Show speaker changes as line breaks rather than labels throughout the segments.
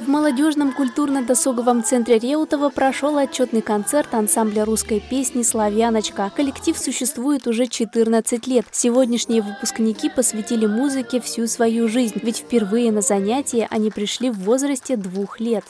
В молодежном культурно-досуговом центре Реутова прошел отчетный концерт ансамбля русской песни «Славяночка». Коллектив существует уже 14 лет. Сегодняшние выпускники посвятили музыке всю свою жизнь, ведь впервые на занятия они пришли в возрасте двух лет.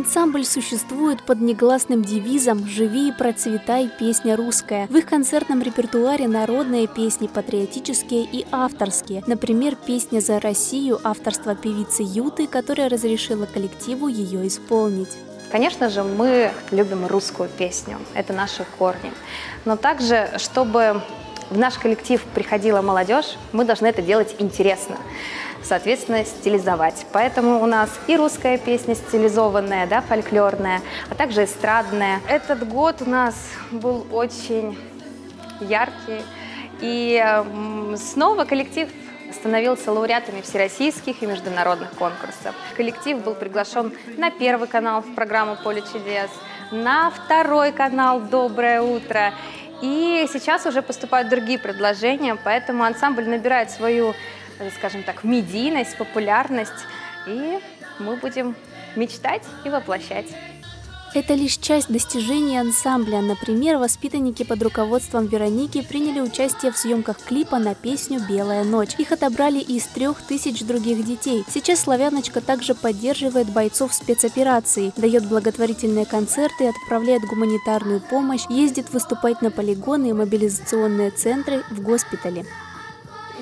Ансамбль существует под негласным девизом «Живи и процветай, песня русская». В их концертном репертуаре народные песни, патриотические и авторские. Например, песня «За Россию» авторства певицы Юты, которая разрешила коллективу ее исполнить.
Конечно же, мы любим русскую песню, это наши корни. Но также, чтобы в наш коллектив приходила молодежь, мы должны это делать интересно соответственно, стилизовать. Поэтому у нас и русская песня стилизованная, да, фольклорная, а также эстрадная. Этот год у нас был очень яркий, и снова коллектив становился лауреатами всероссийских и международных конкурсов. Коллектив был приглашен на Первый канал в программу «Поле чудес», на Второй канал «Доброе утро». И сейчас уже поступают другие предложения, поэтому ансамбль набирает свою скажем так, медийность, популярность, и мы будем мечтать и воплощать.
Это лишь часть достижений ансамбля. Например, воспитанники под руководством Вероники приняли участие в съемках клипа на песню «Белая ночь». Их отобрали из трех тысяч других детей. Сейчас «Славяночка» также поддерживает бойцов спецоперации, дает благотворительные концерты, отправляет гуманитарную помощь, ездит выступать на полигоны и мобилизационные центры в госпитале.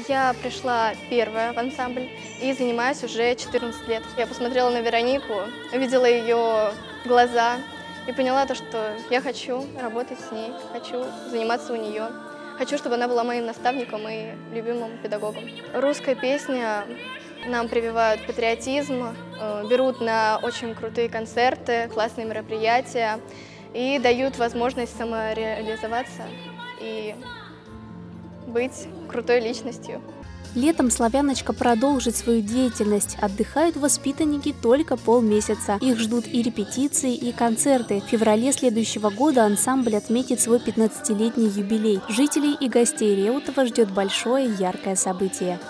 Я пришла первая в ансамбль и занимаюсь уже 14 лет. Я посмотрела на Веронику, увидела ее глаза и поняла то, что я хочу работать с ней, хочу заниматься у нее. Хочу, чтобы она была моим наставником и любимым педагогом. Русская песня нам прививают патриотизм, э, берут на очень крутые концерты, классные мероприятия и дают возможность самореализоваться и быть крутой личностью.
Летом «Славяночка» продолжит свою деятельность. Отдыхают воспитанники только полмесяца. Их ждут и репетиции, и концерты. В феврале следующего года ансамбль отметит свой 15-летний юбилей. Жителей и гостей Реутова ждет большое яркое событие.